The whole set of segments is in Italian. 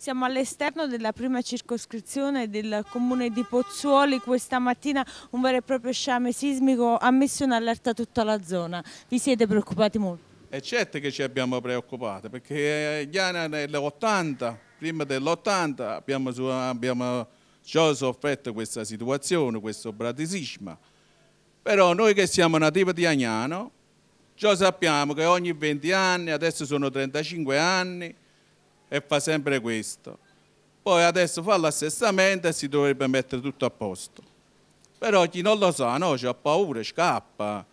Siamo all'esterno della prima circoscrizione del comune di Pozzuoli, questa mattina un vero e proprio sciame sismico ha messo in allerta tutta la zona. Vi siete preoccupati molto? È certo che ci abbiamo preoccupato perché gli anni dell'80, prima dell'80 abbiamo, abbiamo già sofferto questa situazione, questo bradisismo. Però noi che siamo nativi di Agnano, già sappiamo che ogni 20 anni, adesso sono 35 anni, e fa sempre questo. Poi adesso fa l'assestamento e si dovrebbe mettere tutto a posto. Però chi non lo sa, no, c'ha paura, scappa.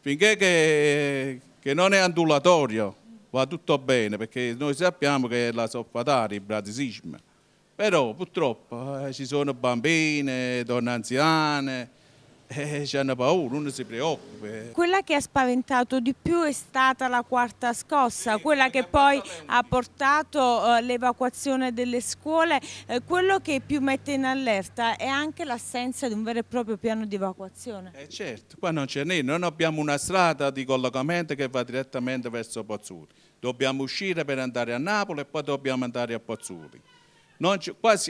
Finché che, che non è ambulatorio va tutto bene, perché noi sappiamo che è la soffataria, il bradisismo. Però purtroppo eh, ci sono bambine, donne anziane, eh, hanno paura, uno si preoccupa. Quella che ha spaventato di più è stata la quarta scossa, quella che poi ha portato eh, l'evacuazione delle scuole. Eh, quello che più mette in allerta è anche l'assenza di un vero e proprio piano di evacuazione. Eh certo, qua non c'è niente, non abbiamo una strada di collocamento che va direttamente verso Pozzuoli. Dobbiamo uscire per andare a Napoli e poi dobbiamo andare a Pozzuoli.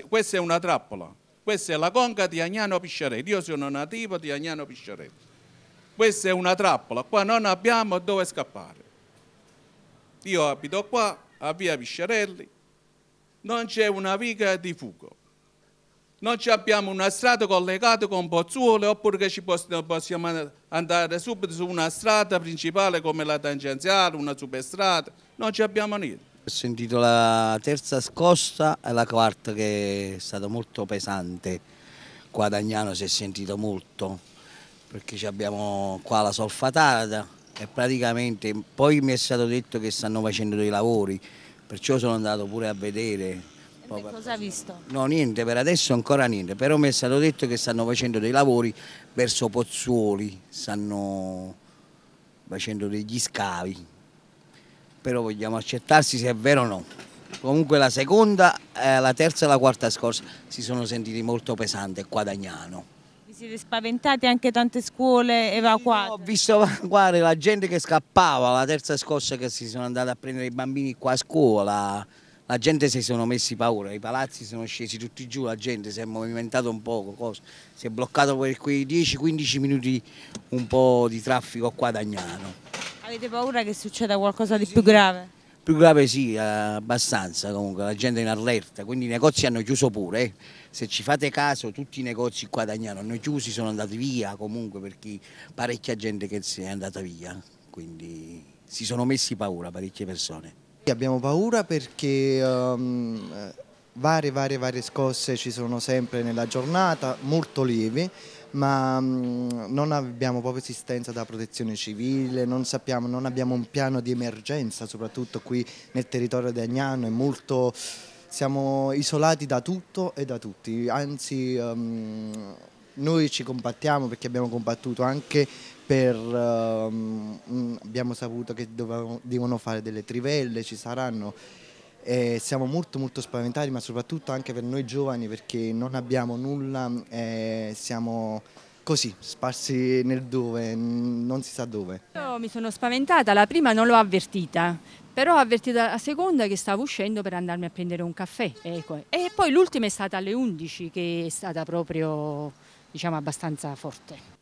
questa è una trappola. Questa è la conca di Agnano Pisciaretti. Io sono nativo di Agnano Pisciaretti. Questa è una trappola, qua non abbiamo dove scappare. Io abito qua, a via Pisciarelli, non c'è una viga di fuoco. Non abbiamo una strada collegata con Pozzuolo oppure che ci possiamo andare subito su una strada principale come la tangenziale, una superstrada. Non abbiamo niente. Ho sentito la terza scossa e la quarta che è stata molto pesante. Qua ad Agnano si è sentito molto perché abbiamo qua la solfatata e praticamente poi mi è stato detto che stanno facendo dei lavori, perciò sono andato pure a vedere. cosa ha visto? No, niente, per adesso ancora niente, però mi è stato detto che stanno facendo dei lavori verso Pozzuoli, stanno facendo degli scavi però vogliamo accettarsi se è vero o no. Comunque la seconda, eh, la terza e la quarta scorsa si sono sentiti molto pesanti qua ad Agnano. Vi siete spaventati anche tante scuole evacuate? Io ho visto guarda, la gente che scappava, la terza scorsa che si sono andati a prendere i bambini qua a scuola, la gente si sono messi paura, i palazzi sono scesi tutti giù, la gente si è movimentato un poco, cosa. si è bloccato per quei 10-15 minuti un po' di traffico qua ad Agnano. Avete paura che succeda qualcosa di più grave? Più grave sì, eh, abbastanza comunque, la gente è in allerta, quindi i negozi hanno chiuso pure. Eh. Se ci fate caso tutti i negozi qua ad Agnano hanno chiusi, sono andati via comunque perché parecchia gente che si è andata via, quindi si sono messi paura parecchie persone. Abbiamo paura perché um, varie, varie, varie scosse ci sono sempre nella giornata, molto lievi, ma mh, non abbiamo proprio assistenza da protezione civile, non, sappiamo, non abbiamo un piano di emergenza, soprattutto qui nel territorio di Agnano, molto, siamo isolati da tutto e da tutti, anzi um, noi ci combattiamo perché abbiamo combattuto anche per, um, abbiamo saputo che dovevano, devono fare delle trivelle, ci saranno e siamo molto molto spaventati ma soprattutto anche per noi giovani perché non abbiamo nulla, eh, siamo così sparsi nel dove, non si sa dove. Io mi sono spaventata, la prima non l'ho avvertita, però ho avvertito la seconda che stavo uscendo per andarmi a prendere un caffè ecco. e poi l'ultima è stata alle 11 che è stata proprio diciamo abbastanza forte.